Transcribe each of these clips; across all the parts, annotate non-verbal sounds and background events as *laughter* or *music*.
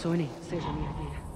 Suni, seja minha guia.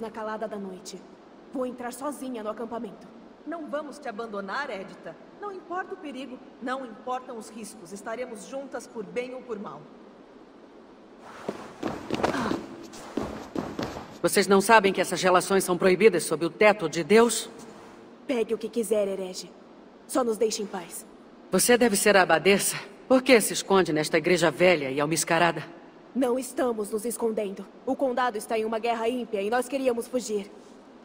Na calada da noite. Vou entrar sozinha no acampamento. Não vamos te abandonar, Edita. Não importa o perigo, não importam os riscos. Estaremos juntas por bem ou por mal. Vocês não sabem que essas relações são proibidas sob o teto de Deus? Pegue o que quiser, herege. Só nos deixe em paz. Você deve ser a abadesa. Por que se esconde nesta igreja velha e almiscarada? Não estamos nos escondendo. O condado está em uma guerra ímpia e nós queríamos fugir.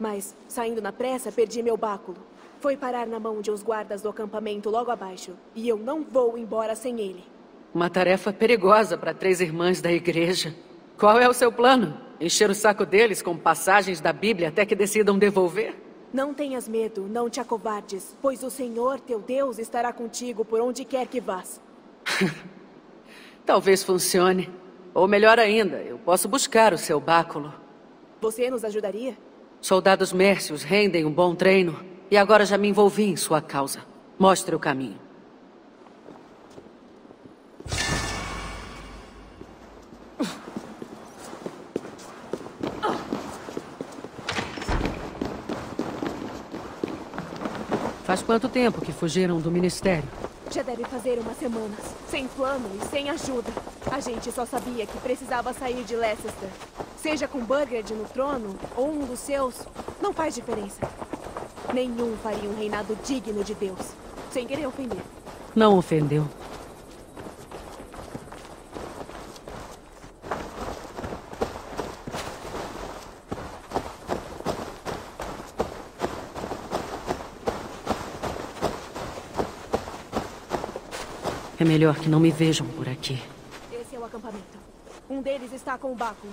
Mas, saindo na pressa, perdi meu báculo. Foi parar na mão de uns guardas do acampamento logo abaixo. E eu não vou embora sem ele. Uma tarefa perigosa para três irmãs da igreja. Qual é o seu plano? Encher o saco deles com passagens da Bíblia até que decidam devolver? Não tenhas medo, não te acovardes, pois o Senhor, teu Deus, estará contigo por onde quer que vás. *laughs* Talvez funcione. Ou melhor ainda, eu posso buscar o seu báculo. Você nos ajudaria? Soldados mércios rendem um bom treino. E agora já me envolvi em sua causa. Mostre o caminho. Faz quanto tempo que fugiram do ministério? Já deve fazer umas semanas. Sem plano e sem ajuda. A gente só sabia que precisava sair de Leicester. Seja com Burgard no trono ou um dos seus, não faz diferença. Nenhum faria um reinado digno de Deus. Sem querer ofender. Não ofendeu. É melhor que não me vejam por aqui. Esse é o acampamento. Um deles está com o báculo.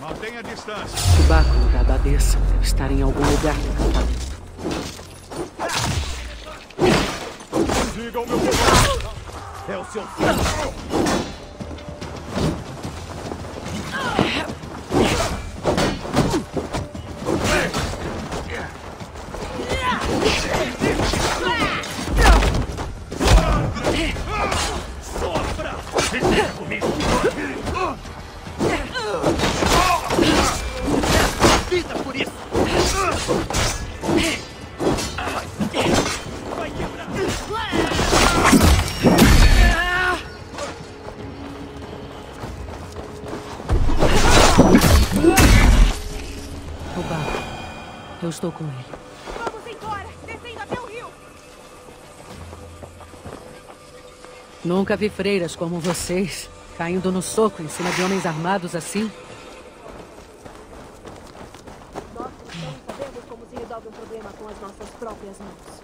Mantenha a distância. O báculo da abadesa deve estar em algum lugar do acampamento. Diga o meu comando. É o seu fim. Eu estou com ele. Vamos embora! Descendo até o rio! Nunca vi freiras como vocês, caindo no soco em cima de homens armados assim. Nós cristãos sabemos como se resolve um problema com as nossas próprias mãos.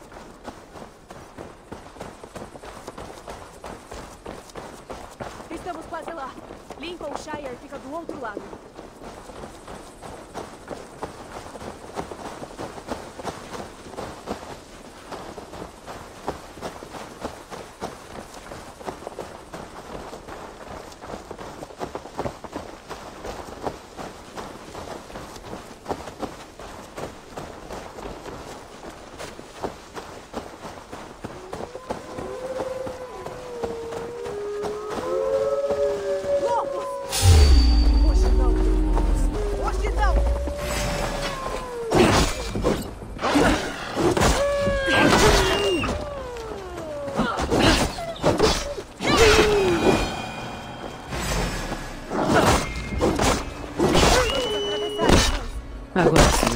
Estamos quase lá. Lincolnshire fica do outro lado.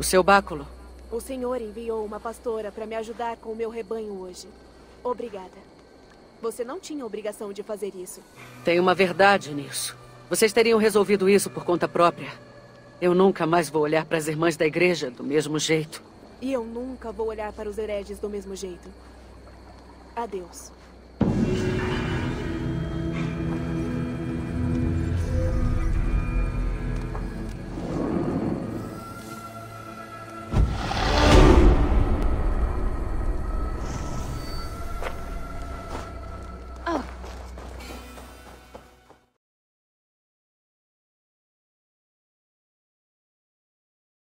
O seu báculo. O Senhor enviou uma pastora para me ajudar com o meu rebanho hoje. Obrigada. Você não tinha obrigação de fazer isso. Tem uma verdade nisso. Vocês teriam resolvido isso por conta própria. Eu nunca mais vou olhar para as irmãs da igreja do mesmo jeito. E eu nunca vou olhar para os hereges do mesmo jeito. Adeus.